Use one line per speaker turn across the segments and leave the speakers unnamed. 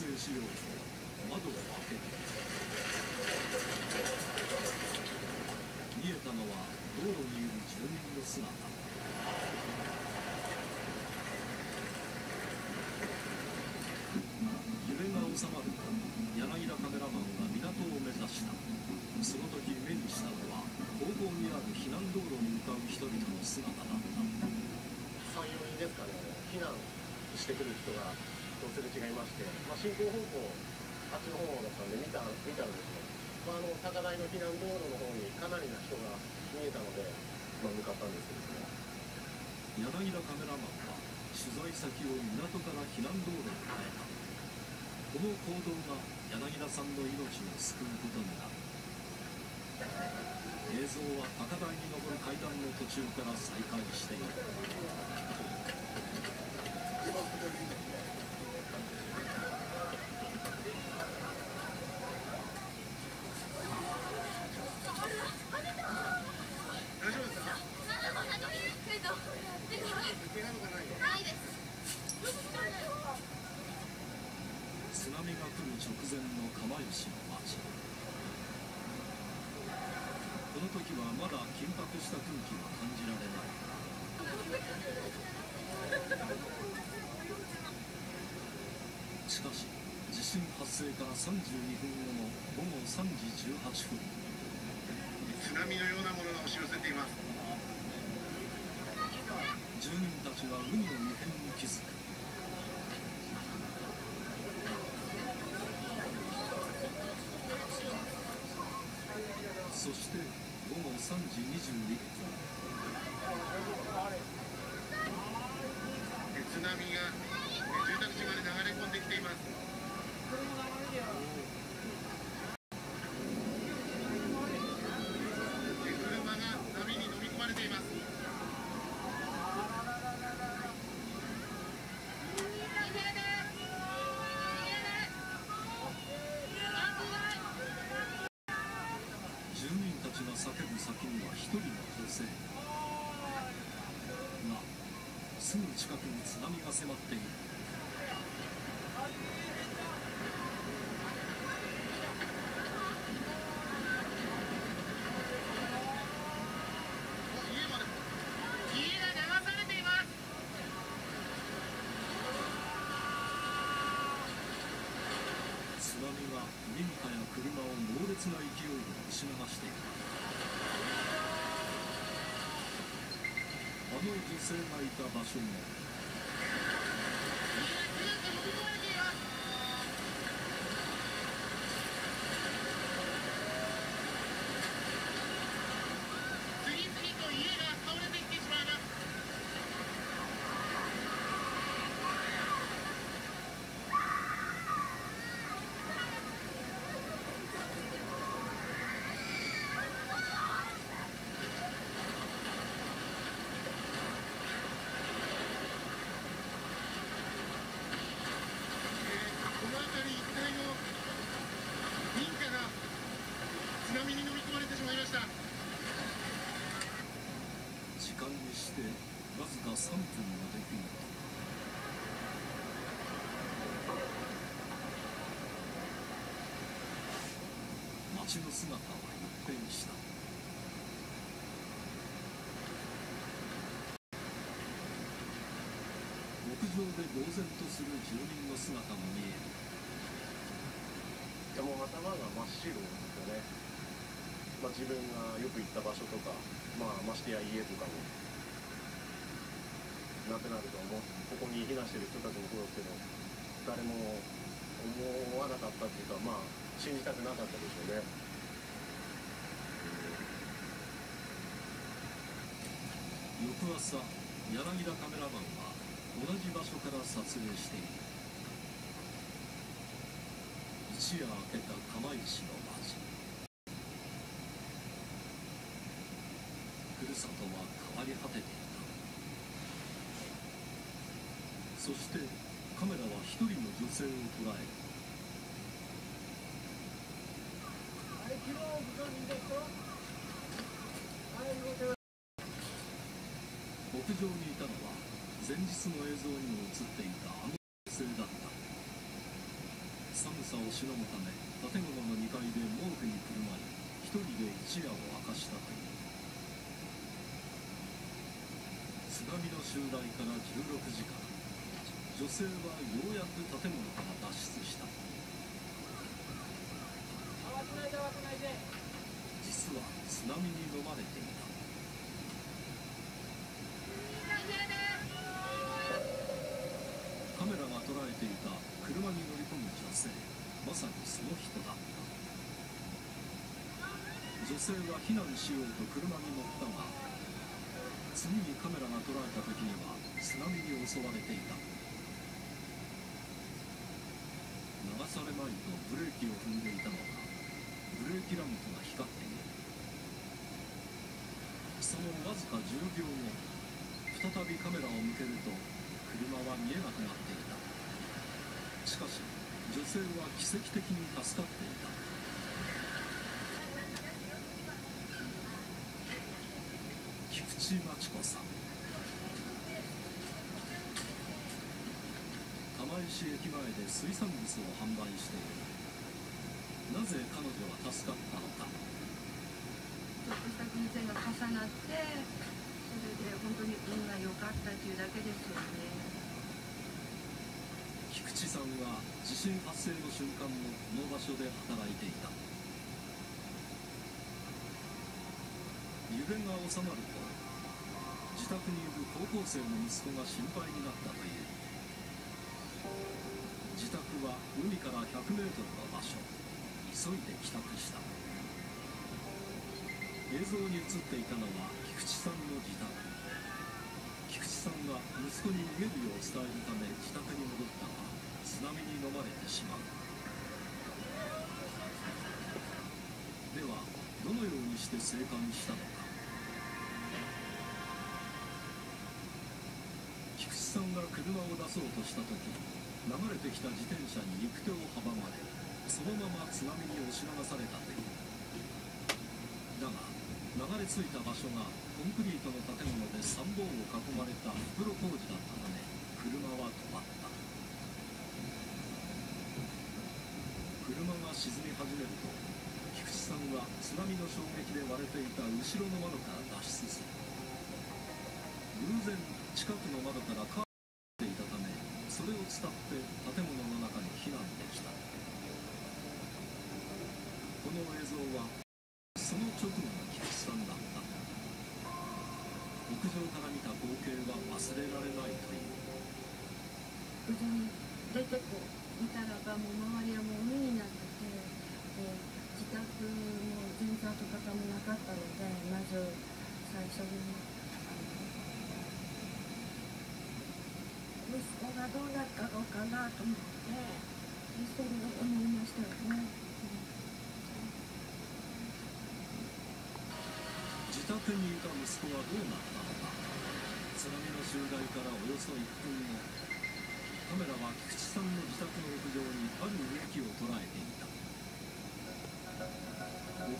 影しよう。と窓を開けた見えたのは道路にいる住民の姿。揺れが収まると柳田カメラマンは港を目指した。その時目にしたのは後方にある避難道路に向かう人々の姿だった。
34人ですかね。避難してくる人がとすれ違いまして、まあ、進行方向あの方だったんで見た見たんですよ、まあ、あの高台の避難道路の方にかなりな人が見えたので、まあ、向かったんですけどね。
柳田カメラマンは取材先を港から避難道路に変えた。この行動が柳田さんの命を救うことになる。映像は高台に登る階段の途中から再開している
大丈夫ですか怪我とかないよ
津波が来る直前の釜石の町この時はまだ緊迫した空気は感じられない。しかし地震発生から32分後の午後3時18分。
津波のようなものが押し寄せています。
住民たちは海の異変に気づくそして午後3時21分
え津波が住宅地まで流れ込んできています車が波に飲み込まれています
住民たちが叫ぶ先には一人の女性。すぐ近くに津波が迫っている津波が民家や車を猛烈な勢いで押し流している。あの犠牲がいた場所も
次々と家が倒れてきてしまいますえーこの辺り一帯の民家が津波に飲み込まれてしまいました。
時間にしてわずか3分の出来事街の姿は一変した。屋上で呆然とする住民の姿も見える。
でも頭が真っ白なんですよね、まあ、自分がよく行った場所とか、まあ、ましてや家とかも。なくなると思う。ここに避難してる人たちもそうですけど誰も思わなかったっていうかまあ信じたくなかったでしょうね。
翌朝柳田カメラマンは同じ場所から撮影している。一夜明けた釜石の町ふるさとは変わり果てていたそしてカメラは一人の女性を捉える屋上にいたのは前日の映像にも映っていたあの女性だった寒さをしのぐため建物の2階で毛布にくるまり一人で一夜を明かしたという津波の襲来から16時間女性はようやく建物から脱出した実は津波に飲まれていたカメラが捉えていた車に乗り込む女性まさにその人だ。った女性は避難しようと車に乗ったが次にカメラが捉えた時には津波に襲われていた。流されまいとブレーキを踏んでいたのかブレーキランプが光っている。そのわずか10秒後再びカメラを向けると車は見えなくなっていた。しかし女性は奇跡的に助かっていた。菊池真知子さん。釜石駅前で水産物を販売している。なぜ彼女は助かったのか。
ちょっとした偶然が重なってそれで本当に運が良かったというだけですよね。
菊池さんは地震発生の瞬間もこの場所で働いていた。揺れが収まると自宅にいる高校生の息子が心配になったという。自宅は海から 100m の場所。急いで帰宅した。映像に映っていたのは菊池さんの自宅。菊池さんは息子に逃げるよう伝えしまうではどのようにして生還したのか。菊池さんが車を出そうとした時流れてきた自転車に行く手を阻まれそのまま津波に押し流されたという。だが流れ着いた場所がコンクリートの建物で3本を囲まれた袋工事だったため車は止まった。車が沈み始めると菊池さんは津波の衝撃で割れていた後ろの窓から脱出する偶然近くの窓からカーテンが出ていたためそれを伝って建物の中に避難できたこの映像はその直後の菊池さんだった屋上から見た光景は忘れられないという
無事に出てこう見たらばもう周りはもう海になっててで自宅も全然跡形もなかったのでまず最初に息子がどうなったのかなと思ってでそれを思いましたよね。
自宅にいた息子はどうなったのか津波の襲来からおよそ1分後カメラは菊池さんの自宅の屋上にある動きを捉えていた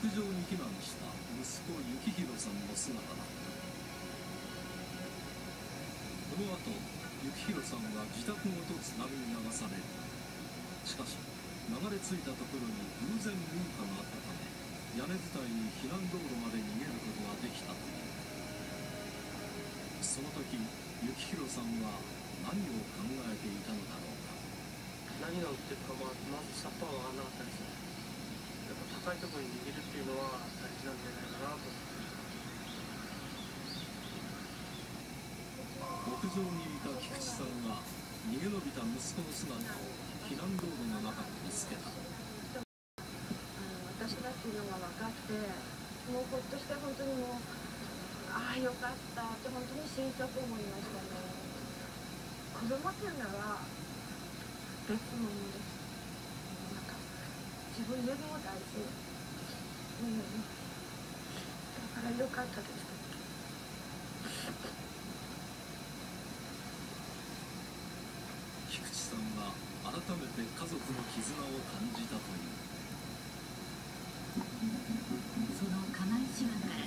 屋上に避難した息子幸宏さんの姿だ。ったこの後幸宏さんは自宅ごと津波に流されるしかし流れ着いたところに偶然民家があったため屋根伝いに避難道路まで逃げることができた。というその時幸宏さんは何を考えていたのだろうか。
何が売ってるか、まあ、まずさっぱりわからなかったですね。高いところに逃げるっていうのは大事なんじゃないかなと思って
屋上にいた菊池さんは逃げ延びた息子の姿を避難道路の中で見つけた。
私だっていうのが分かってもうほっとして本当にもうああよかったって本当に心底思いましたね。子供っていうのは別物です。自分よりも大事うん。だから良かったです。
菊池さん。は改めて家族の絆を感じたという
その釜石湾から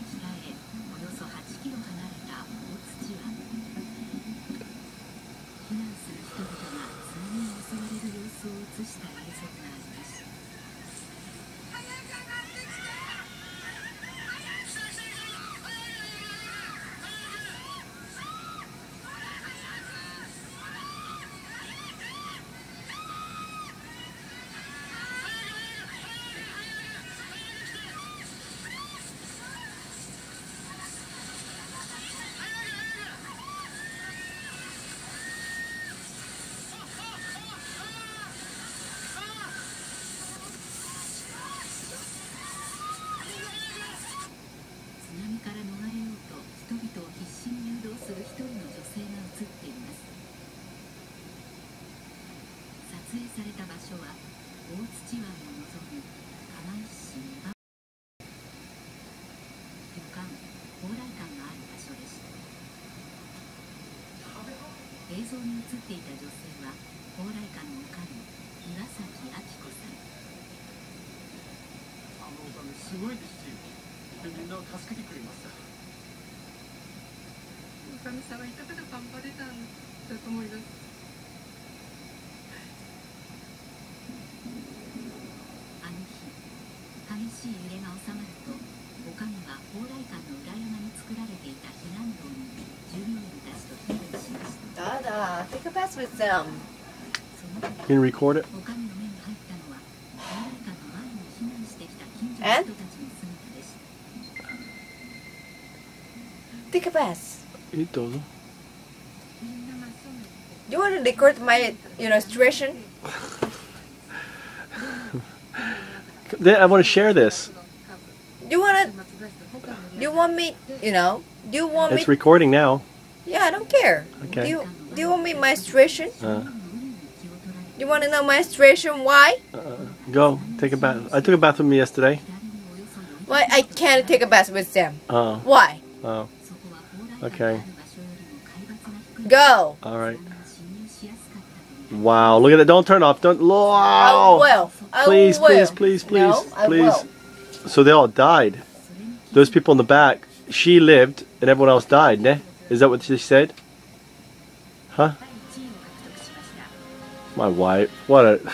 映像に映っていた女性は蓬莱館の女将岩崎明子さん。
あのすごいですしでみんなを助けてくれました。
おかみさんがいたから頑張れたんだと思います。
あの日激しい揺れ
Take a bus with them.
Can you record it?
And?
Take a
bus. It does.
You want to record my, you know, situation?
I want to share this.
You want to? You want me? You know? Do you want it's me?
It's recording now.
Yeah, I don't care.
Okay.
Do you, do you want me menstruation?
Uh.
You want to know menstruation why?
Uh, go take a bath. I took a bath with me yesterday.
Why I can't take a bath with them?
Oh.
Why?
Oh.
Okay.
Go.
All right. Wow! Look at that! Don't turn off! Don't. Wow!
I will.
please,
will.
please, please, please,
no,
please. So they all died. Those people in the back. She lived, and everyone else died. Ne? Is that what she said? Huh? My wife. What a.